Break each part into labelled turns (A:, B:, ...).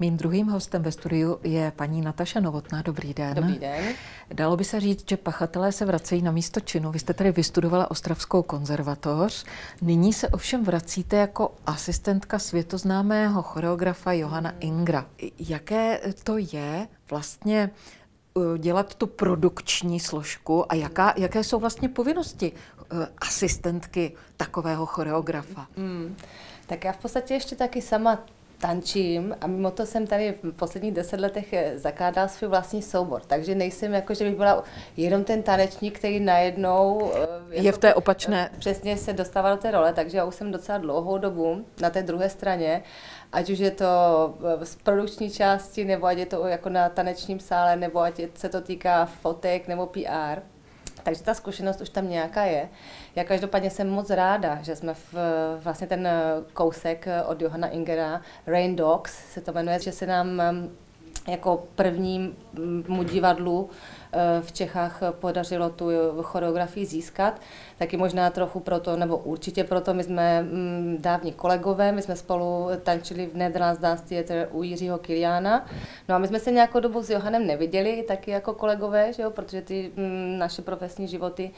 A: Mým druhým hostem ve studiu je paní Nataša Novotná. Dobrý den.
B: Dobrý den.
A: Dalo by se říct, že pachatelé se vracejí na místo činu. Vy jste tady vystudovala Ostravskou konzervatoř. Nyní se ovšem vracíte jako asistentka světoznámého choreografa Johana Ingra. Jaké to je vlastně eh, dělat tu produkční složku a jaká, jaké jsou vlastně povinnosti eh, asistentky takového choreografa? Hmm.
B: Tak já v podstatě ještě taky sama tančím a mimo to jsem tady v posledních deset letech eh, zakládala svůj vlastní soubor, takže nejsem jako, že bych byla jenom ten tanečník, který najednou...
A: Jako, je v té opačné...
B: Přesně se dostává do té role, takže já už jsem docela dlouhou dobu na té druhé straně, ať už je to z produkční části, nebo ať je to jako na tanečním sále, nebo ať se to týká fotek nebo PR takže ta zkušenost už tam nějaká je. Já každopádně jsem moc ráda, že jsme v, vlastně ten kousek od Johana Ingera, Rain Dogs se to jmenuje, že se nám jako prvnímu divadlu eh, v Čechách podařilo tu choreografii získat. Taky možná trochu proto, nebo určitě proto, my jsme mm, dávní kolegové, my jsme spolu tančili v Netherlands Dance Theatre u Jiřího Kiliána. No a my jsme se nějakou dobu s Johanem neviděli, taky jako kolegové, že jo, protože ty mm, naše profesní životy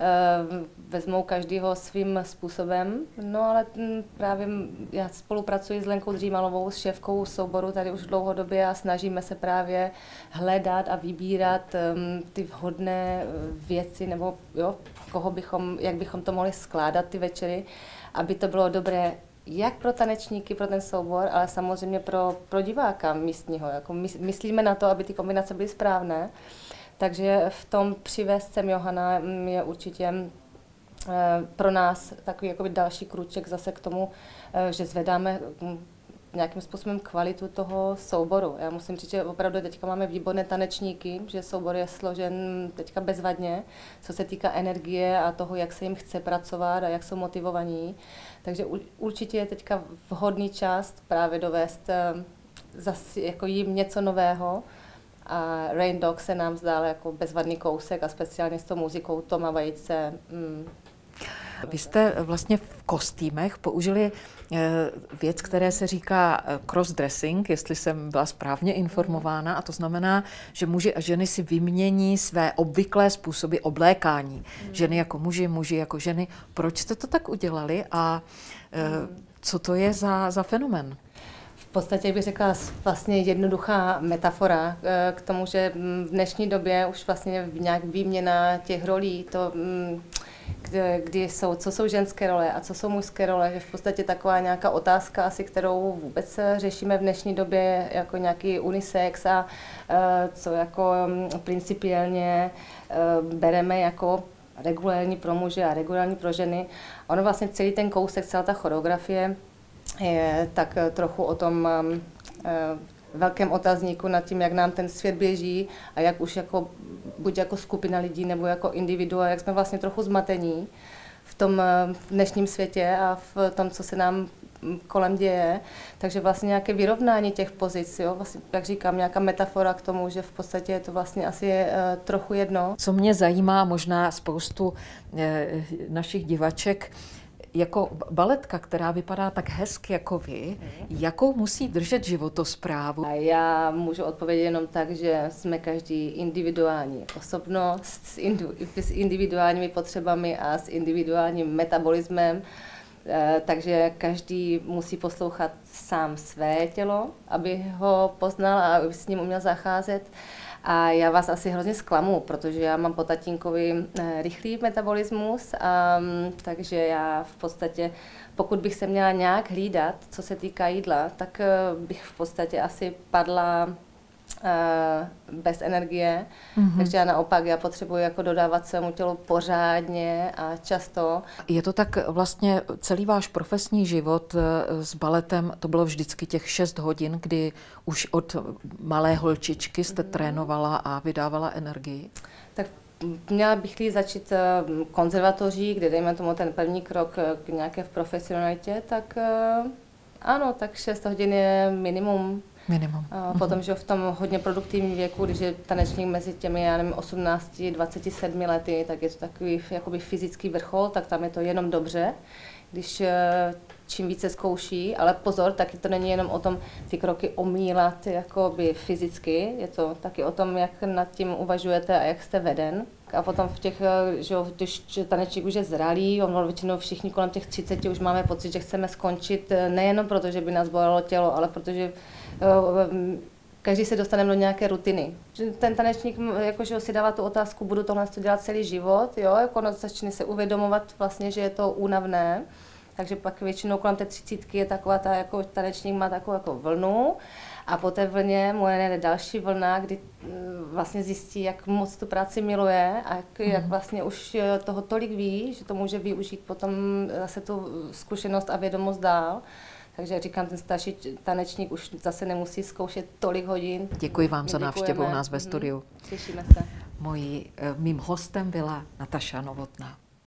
B: Eh, vezmou každýho svým způsobem. No ale mm, právě já spolupracuji s Lenkou Dřímalovou, s šéfkou souboru tady už dlouhodobě a snažíme se právě hledat a vybírat um, ty vhodné eh, věci, nebo jo, koho bychom, jak bychom to mohli skládat ty večery, aby to bylo dobré jak pro tanečníky, pro ten soubor, ale samozřejmě pro, pro diváka místního. Jako my, myslíme na to, aby ty kombinace byly správné. Takže v tom přivést sem Johana mm, je určitě eh, pro nás takový jakoby další kruček zase k tomu, eh, že zvedáme mm, nějakým způsobem kvalitu toho souboru. Já musím říct, že opravdu teďka máme výborné tanečníky, že soubor je složen teďka bezvadně, co se týká energie a toho, jak se jim chce pracovat a jak jsou motivovaní. Takže určitě je teďka vhodný čas právě dovést eh, zase jako jim něco nového, a Rain Dog se nám zdál jako bezvadný kousek a speciálně s tou muzikou Toma Vejce. Mm.
A: Vy jste vlastně v kostýmech použili eh, věc, které se říká eh, crossdressing, jestli jsem byla správně informována, a to znamená, že muži a ženy si vymění své obvyklé způsoby oblékání. Mm. Ženy jako muži, muži jako ženy. Proč jste to tak udělali a eh, mm. co to je za, za fenomen?
B: podstatě bych řekla vlastně jednoduchá metafora k tomu, že mm, v dnešní době už vlastně nějak výměna těch rolí, to, mm, kdy, jsou, co jsou ženské role a co jsou mužské role, že v podstatě taková nějaká otázka asi, kterou vůbec řešíme v dnešní době jako nějaký unisex a eh, co jako mm, principiálně eh, bereme jako regulární pro muže a regulární pro ženy. Ono vlastně celý ten kousek, celá ta choreografie je tak eh, trochu o tom eh, velkém otazníku nad tím, jak nám ten svět běží a jak už jako, buď jako skupina lidí nebo jako individua, jak jsme vlastně trochu zmatení v tom eh, dnešním světě a v tom, co se nám kolem děje. Takže vlastně nějaké vyrovnání těch pozic, jo? Vlastně, jak říkám, nějaká metafora k tomu, že v podstatě je to vlastně asi je, uh, trochu jedno.
A: Co mě zajímá, možná spoustu uh, našich divaček, jako baletka, která vypadá tak hezky jako vy, jakou musí držet životosprávu?
B: A já můžu odpovědět jenom tak, že jsme každý individuální osobnost s, s individuálními potřebami a s individuálním metabolismem. Eh, takže každý musí poslouchat sám své tělo, aby ho poznal a aby s ním uměl zacházet. A já vás asi hrozně zklamu, protože já mám po tatínkovi eh, rychlý metabolismus, mm, takže já v podstatě, pokud bych se měla nějak hlídat, co se týká jídla, tak eh, bych v podstatě asi padla bez energie, mm-hmm. takže já naopak já potřebuji jako dodávat svému tělu pořádně a často.
A: Je to tak vlastně celý váš profesní život eh, s baletem, to bylo vždycky těch 6 hodin, kdy už od malé holčičky jste mm-hmm. trénovala a vydávala energii?
B: Tak měla bych jí začít eh, konzervatoří, kde dejme tomu ten první krok k nějaké v profesionalitě, tak ano, tak 6 hodin je minimum
A: Minimum.
B: A potom, že v tom hodně produktivním věku, když je tanečník mezi těmi, já nevím, 18, 27 lety, tak je to takový jakoby fyzický vrchol, tak tam je to jenom dobře. Když eh, čím více zkouší, ale pozor, taky to není jenom o tom ty kroky omílat jakoby fyzicky, je to taky o tom, jak nad tím uvažujete a jak jste veden. A potom v těch, že když tanečník už je zralý, ono většinou všichni kolem těch 30 už máme pocit, že chceme skončit nejenom proto, že by nás bolelo tělo, ale protože každý se dostaneme do nějaké rutiny. Ten tanečník jakože si dává tu otázku, budu tohle dělat celý život, jo, jako začne se uvědomovat vlastně, že je to únavné, takže pak většinou kolem té třicítky je taková ta, jako tanečník má takovou jako vlnu a po té vlně mu je další vlna, kdy mm, vlastně zjistí, jak moc tu práci miluje a jak, mm. jak vlastně už toho tolik ví, že to může využít potom zase tu zkušenost a vědomost dál. Takže říkám, ten starší tanečník už zase nemusí zkoušet tolik hodin.
A: Děkuji vám My za návštěvu u nás ve studiu.
B: Těšíme se.
A: Mojí, eh, mým hostem byla Nataša Novotná.